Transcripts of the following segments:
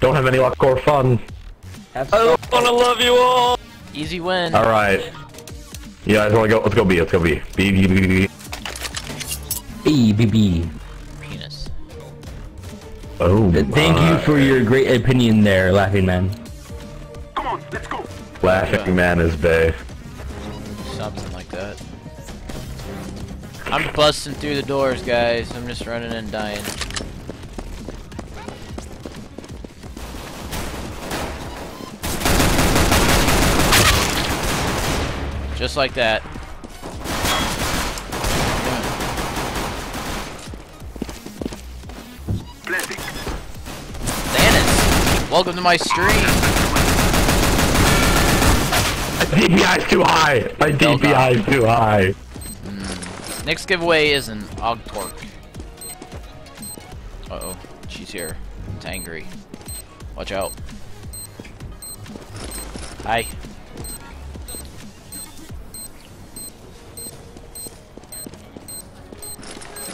Don't have any luck or fun. Have I don't wanna love you all! Easy win. Alright. You guys wanna go? Let's go B, let's go B. B, B, B, B. B, B, B. Penis. Oh Thank you for your great opinion there, Laughing Man. Come on, let's go! Laughing man is Bay. Something like that. I'm busting through the doors, guys. I'm just running and dying. Just like that. Thanos, welcome to my stream. My DPI is too high! My DPI is too high! Next giveaway is an AUG Torque. Uh oh, she's here. It's angry. Watch out. Hi.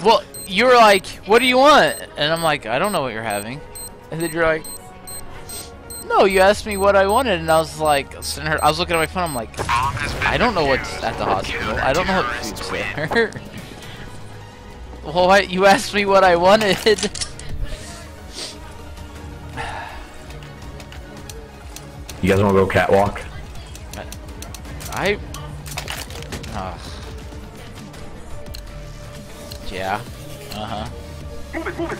Well, you were like, what do you want? And I'm like, I don't know what you're having. And then you're like, no, you asked me what I wanted, and I was like, I was looking at my phone, I'm like, I don't know what's at the hospital. I don't know what food's there. well, what? You asked me what I wanted. You guys wanna go catwalk? I. Ugh. Yeah. Uh huh. Move it, move it!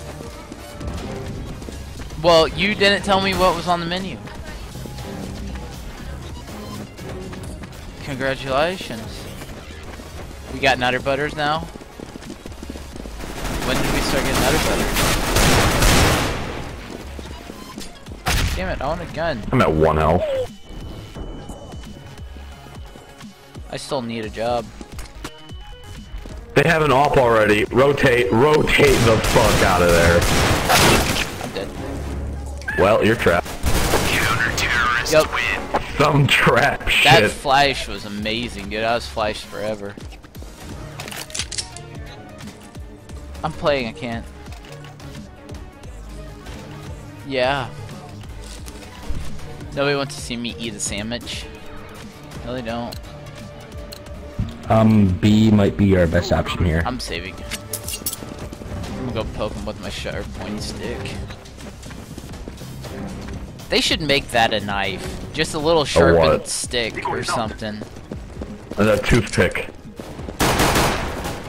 Well, you didn't tell me what was on the menu. Congratulations. We got Nutter Butters now. When did we start getting Nutter Butters? Damn it, I want a gun. I'm at one health. I still need a job. They have an op already. Rotate, rotate the fuck out of there. I'm dead. Well, you're trapped. Counter-terrorist Yep. Some trap shit. That flash was amazing, dude. I was flashed forever. I'm playing, I can't. Yeah. Nobody wants to see me eat a sandwich. No, they don't. Um, B might be our best option here. I'm saving. I'm gonna go poke him with my sharp pointy stick. They should make that a knife. Just a little sharpened what? stick or something. And a toothpick.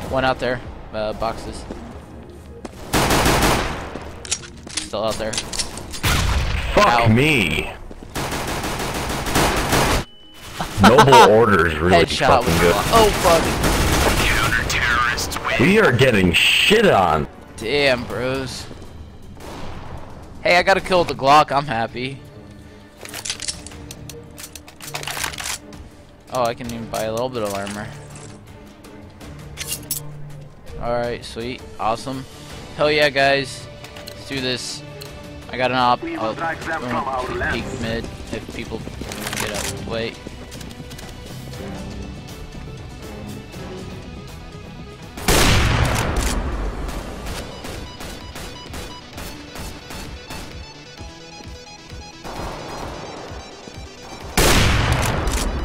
One out there. Uh, boxes. Still out there. Fuck Ow. me. Noble Order is really Headshot. fucking good. Oh fuck. We are getting shit on. Damn, bros. Hey, I got a kill with the Glock. I'm happy. Oh, I can even buy a little bit of armor. Alright, sweet. Awesome. Hell yeah, guys. Let's do this. I got an op. I'll peek mid if people get up. Wait.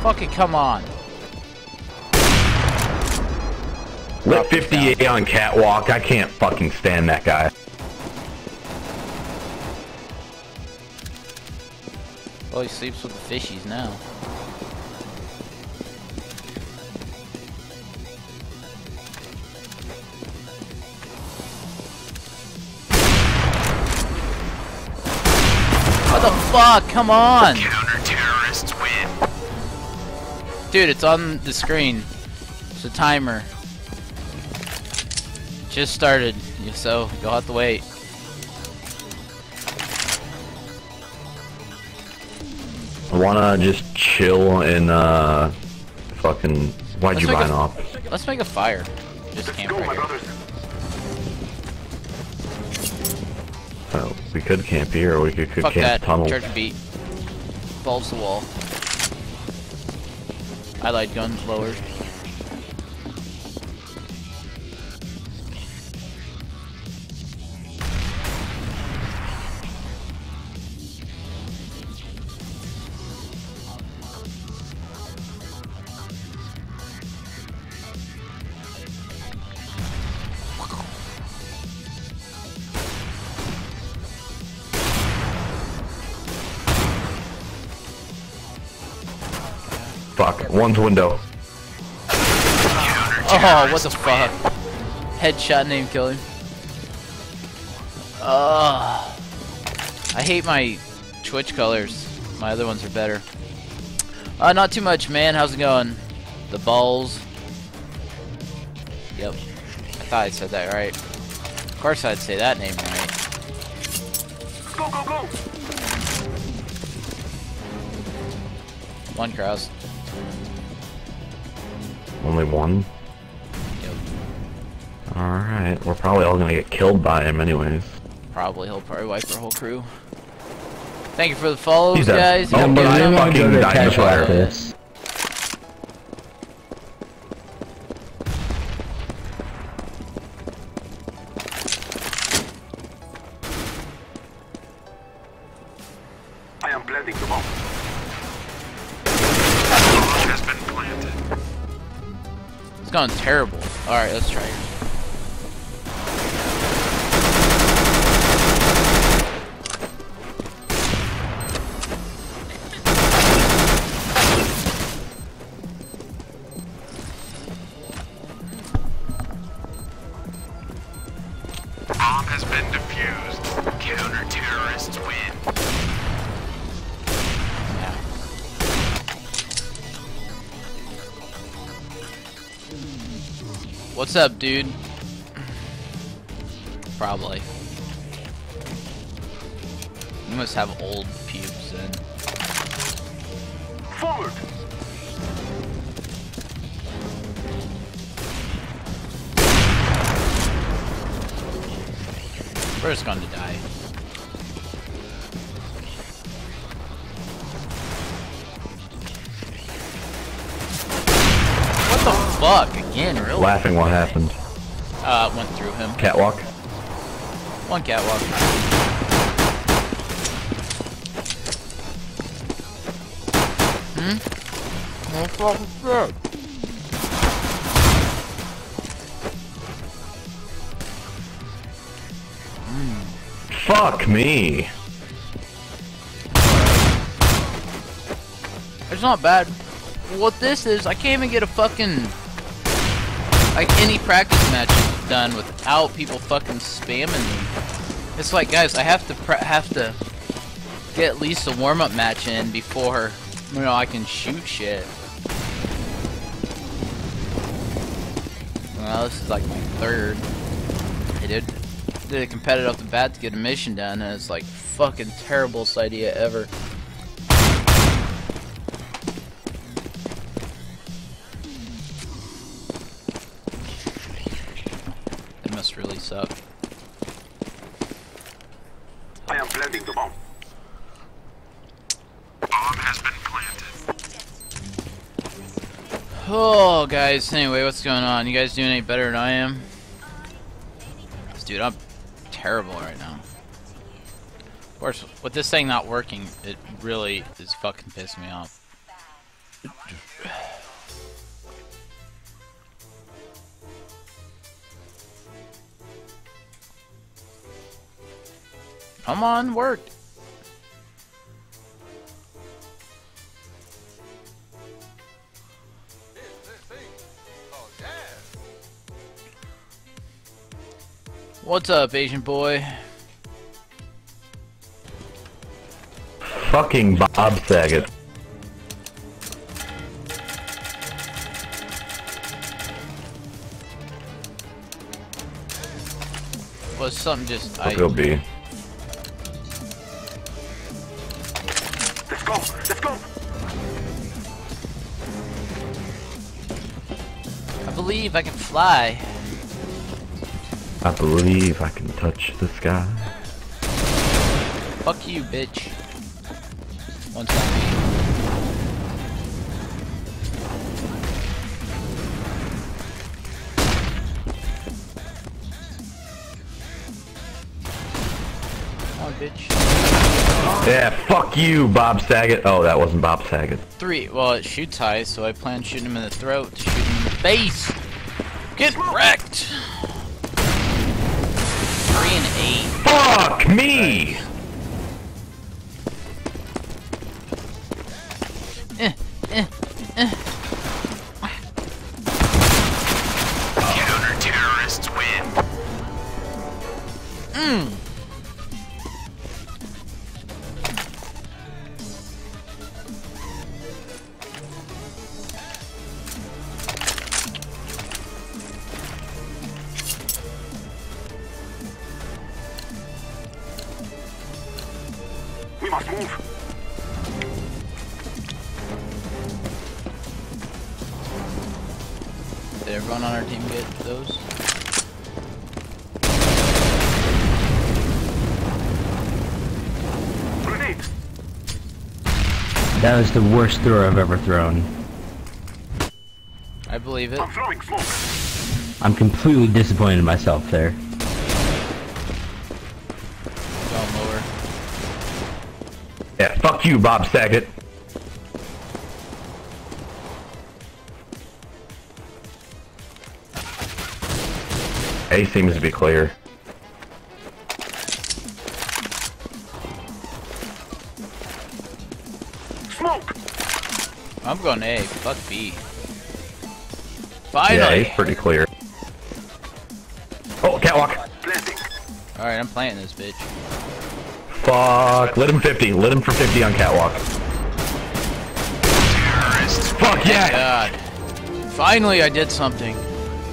Fucking come on. Lit 58 on catwalk. I can't fucking stand that guy. Well, he sleeps with the fishies now. What the fuck? Come on! Counter-terrorists win. Dude, it's on the screen. It's a timer. Just started, so you'll have to wait. I wanna just chill and uh, fucking. Why'd Let's you make buy an op? Let's make a fire. Just camp right here. Oh, we could camp here, or we could, could Fuck camp that. tunnel. Charge beat. Balls the wall. I lied guns lowered. One's window. Oh, what the fuck? Headshot name killing. Ugh. I hate my Twitch colors. My other ones are better. Uh, not too much, man. How's it going? The balls. Yep. I thought I said that right. Of course I'd say that name right. Go, go, go! One cross. Only one? Yep. Alright, we're probably all gonna get killed by him anyways. Probably. He'll probably wipe our whole crew. Thank you for the follows, He's a- guys. Oh, You but guys- I'm I'm gonna fucking go dinosaur. It's terrible. Alright, let's try it. What's up, dude? Probably. You must have old pubes then. Forward! We're just going to die. What the fuck? Again, really? Laughing what happened. Uh, went through him. Catwalk? One catwalk. Hmm? What the fuck is that? Fuck me. It's not bad. What this is, I can't even get a fucking like any practice matches done without people fucking spamming me. It's like, guys, I have to have to get at least a warm up match in before you know I can shoot shit. Well, this is like my third. I did did a competitive off the bat to get a mission done, and it's like fucking terriblest idea ever. Really suck. I am planting the bomb. Bomb has been planted. Oh, guys. Anyway, what's going on? You guys doing any better than I am? Dude, I'm terrible right now. Of course, with this thing not working, it really is fucking pissing me off. Come on, work. What's up, Asian boy? Fucking Bob Saget. Was something just I go B. go! Let's go! I believe I can fly. I believe I can touch the sky. Fuck you, bitch. One time. Come on, bitch. Yeah, fuck you, Bob Saget. Oh, that wasn't Bob Saget. Three. Well, it shoots high, so I plan shooting him in the throat shoot him in the face. Get wrecked. Three and eight. Fuck me! We must move. Did everyone on our team get those? Grenade. That was the worst throw I've ever thrown. I believe it. I'm throwing smoke. I'm completely disappointed in myself there. Fuck you, Bob Saget. A seems to be clear. Smoke. I'm going A. Fuck B. Yeah, Finally! A's pretty clear. Oh, catwalk. Planting. Alright, I'm planting this bitch. Fuck. Let him 50. Let him for 50 on catwalk. Fuck yeah! Oh God. Finally, I did something.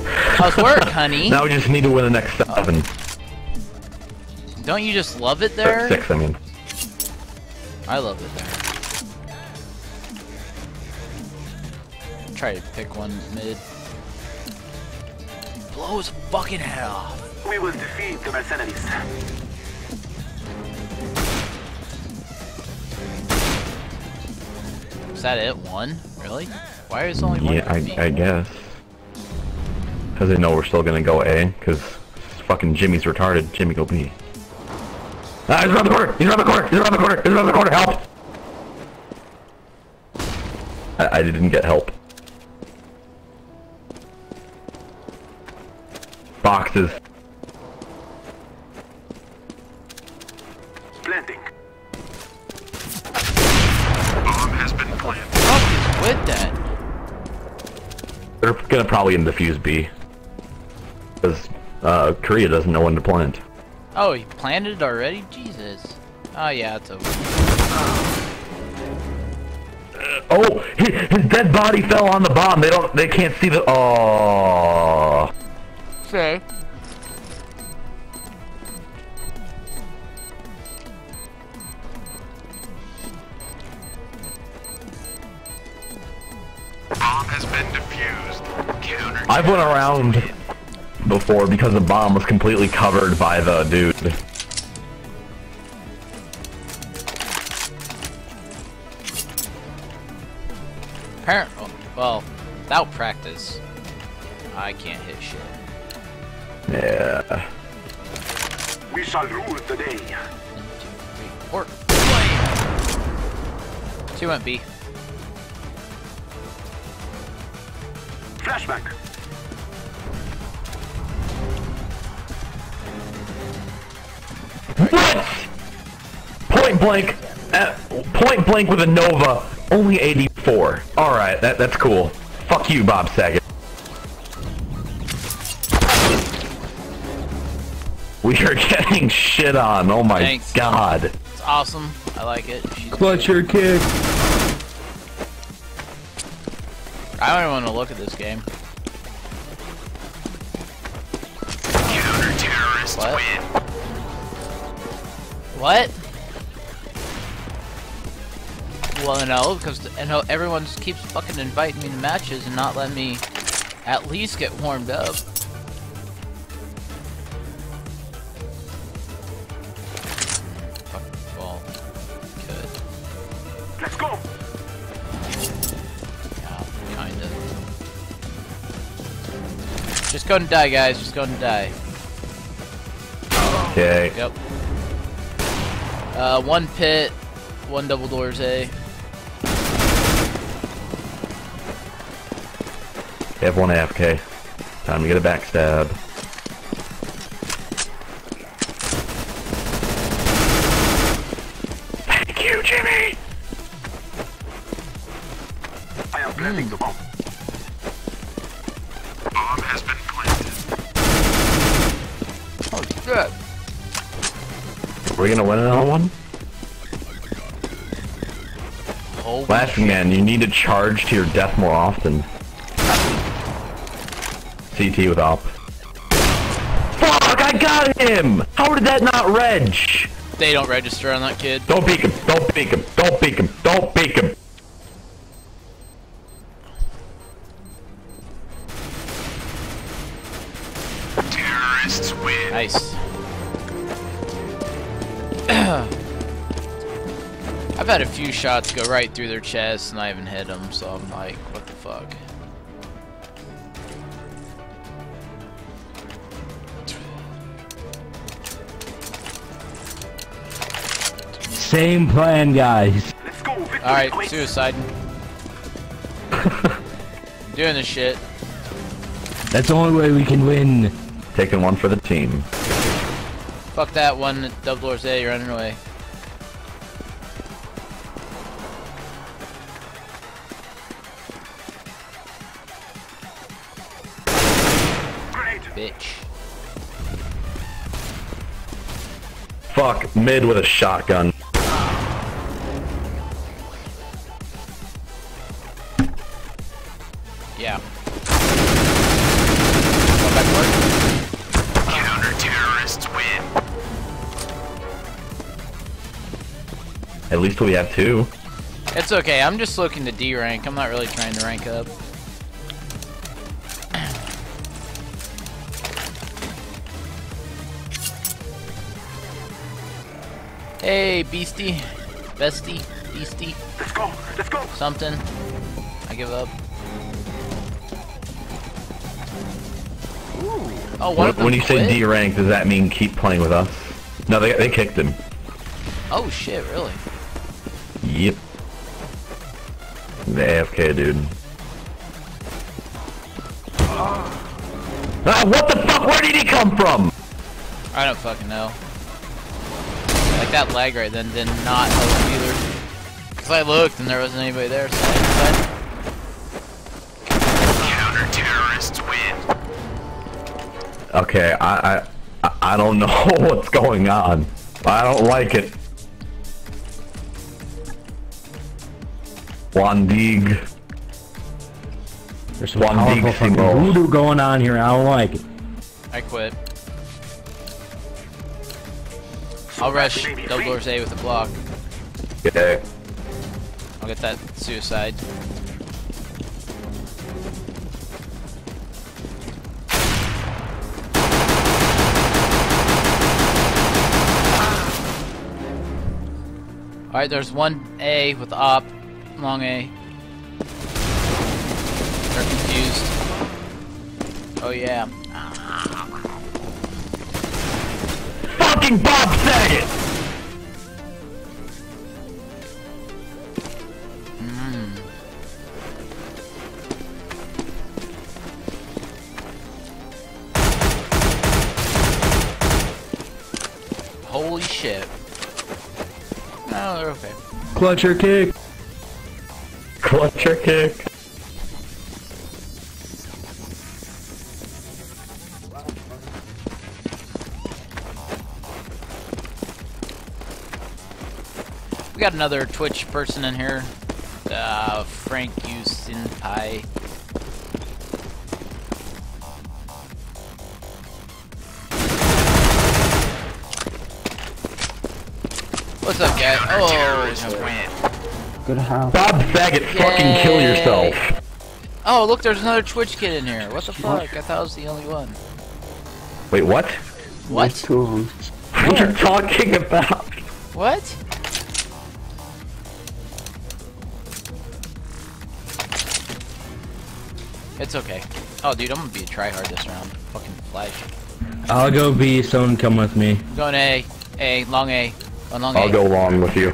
How's work, honey? Now we just need to win the next seven. Don't you just love it there? Six, I mean. I love it there. Try to pick one mid. Blow his fucking head off. We will defeat the mercenaries. Is that it? One? Really? Why is only one? Yeah, I. I guess. Because they know we're still gonna go A, because fucking Jimmy's retarded. Jimmy go B. Ah, he's around the corner! He's around the corner! He's around the corner! He's around the corner! Help! I, I didn't get help. Boxes. Gonna probably in defuse B. Because uh, Korea doesn't know when to plant. Oh, he planted it already? Jesus. Oh yeah, it's over. Oh, his, his dead body fell on the bomb. They don't. They can't see the. Oh. Say. Bomb has been defused. Counter. I've went around before because the bomb was completely covered by the dude. Apparent. oh, Well, without practice, I can't hit shit. Yeah. We shall rule the day. One, two, three, four. Two went B. Flashback. What? Point blank. At, point blank with a Nova. Only 84. All right, that that's cool. Fuck you, Bob Saget. We are getting shit on. Oh my Thanks. god. It's awesome. I like it. She's Clutch your kick. I don't even want to look at this game. Counter terrorists What? win. What? Well, no, because the, and everyone just keeps fucking inviting me to matches and not letting me at least get warmed up. Fuck, well, could. Let's go. Kinda. Just go and die, guys. Just go and die. Okay. Yep. Uh, one pit, one double doors A. They have one AFK. Time to get a backstab. Thank you, Jimmy. I am planting the bomb. Bomb has been planted. Oh shit! We're gonna win another one. Holy Laughing oh, man, you need to charge to your death more often. CT with op. Fuck! I got him. How did that not reg? They don't register on that kid. Don't peek him. Don't peek him. Don't peek him. Don't peek him. Had a few shots go right through their chest and I haven't hit them, so I'm like, what the fuck? Same plan, guys. Let's go. Victory Alright, suicide. Doing this shit. That's the only way we can win. Taking one for the team. Fuck that one, double doors A, you're running away. Fuck, mid with a shotgun. Yeah. Go back to work. Counter-terrorists win. At least we have two. It's okay, I'm just looking to D rank. I'm not really trying to rank up. Hey, Beastie. Bestie. Beastie. Let's go. Let's go. Something. I give up. Ooh. Oh, one When, when you say? D rank, does that mean keep playing with us? No, they, they kicked him. Oh shit, really? Yep. The AFK dude. Ah, what the fuck? Where did he come from? I don't fucking know. Like that lag right then did not help either. Cause I looked and there wasn't anybody there, so I Counter-terrorists win. Okay, I, I, I- I don't know what's going on. I don't like it. Wandig. There's some One powerful big fucking single. voodoo going on here. I don't like it. I quit. I'll rush double doors A with a block. Okay. I'll get that suicide. Alright, there's one A with op, long A. They're confused. Oh yeah. Fucking Bob Saget! Mm. Holy shit. No, they're okay. Clutcher kick. Clutcher kick. We got another Twitch person in here. Uh, Frank Houston Pie. What's up, guys? Oh, Counter-terrorists win. Good house. Bob Saget, fucking kill yourself. oh, look, there's another Twitch kid in here. What the fuck? I thought I was the only one. Wait, what? What? two of them. What are you talking about? What? It's okay. Oh, dude, I'm gonna be a tryhard this round. Fucking flash. I'll go B. Someone come with me. I'm Going A. A. Long A. One long I'll A. go long with you.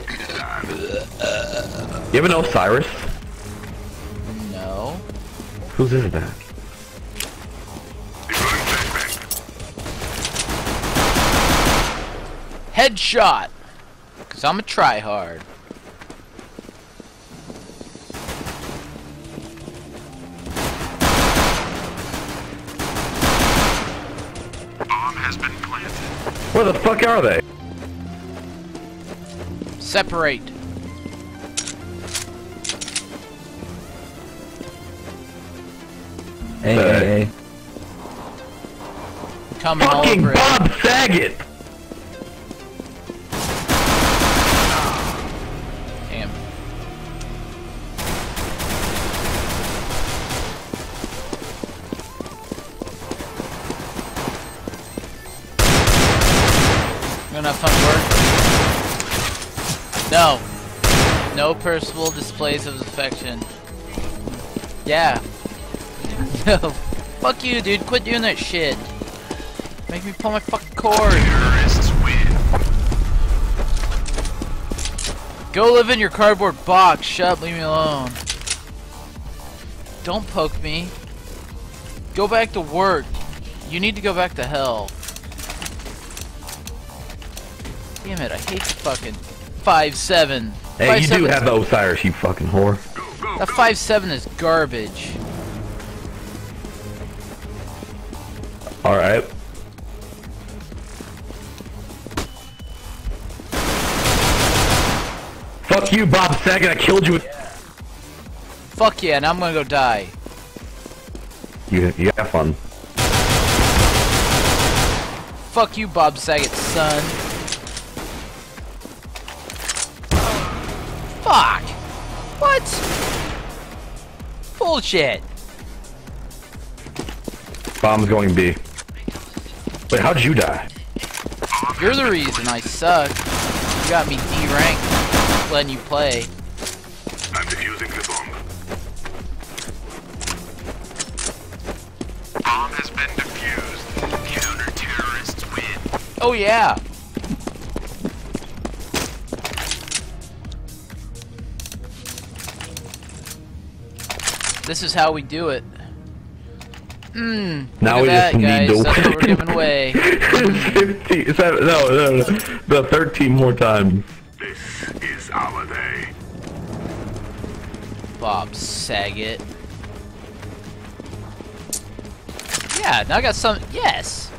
You have an Osiris? No. Whose is that? Headshot! Cause I'm a tryhard. Where the fuck are they? Separate. A, A, A. Coming all Fucking over it. Bob Saget! Gonna have fun work? No. No personal displays of affection. Yeah. No. Fuck you, dude. Quit doing that shit. Make me pull my fucking cord. Terrorists win. Go live in your cardboard box. Shut up. Leave me alone. Don't poke me. Go back to work. You need to go back to hell. Damn it, I hate fucking 5-7. Hey, you do have the Osiris, you fucking whore. That 5-7 is garbage. Alright. Fuck you, Bob Saget, I killed you with... Fuck yeah, now I'm gonna go die. You, you have fun. Fuck you, Bob Saget, son. Bullshit. Bomb's going B. Wait, how'd you die? You're the reason I suck. You got me D-ranked letting you play. I'm defusing the bomb. Bomb has been defused. Counter-terrorists win. Oh yeah. This is how we do it. Hmm. Now we at just that, need guys. to That's what win. we're giving away. 15, seven, no, no, no, the 13 more times. This is our day. Bob Saget. Yeah, now I got some. Yes.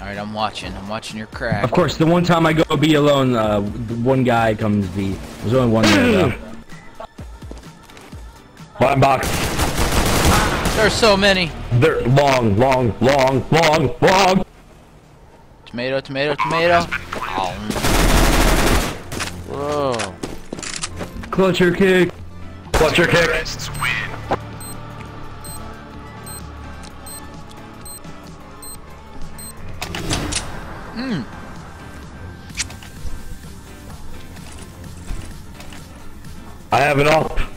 All right, I'm watching. I'm watching your crack. Of course, the one time I go be alone, uh, the one guy comes B. There's only one there though. Blind box. There's so many. They're long, long, long, long, long. Tomato, tomato, tomato. Oh. Whoa. Clutcher kick. Clutcher kick. Win. I have it up.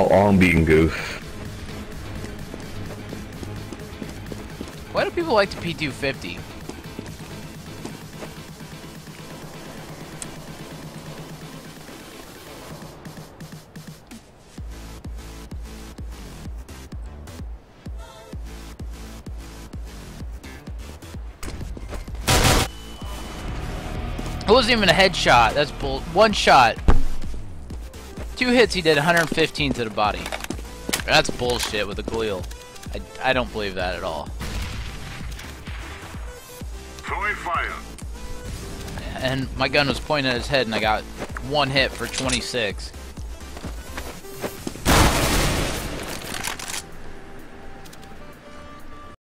Oh, I'm beating Goose. Why do people like to P250? It wasn't even a headshot. That's bull. One shot. Two hits, he did 115 to the body. That's bullshit with a Galil. I, I don't believe that at all. Throwing fire. and my gun was pointing at his head and I got one hit for 26.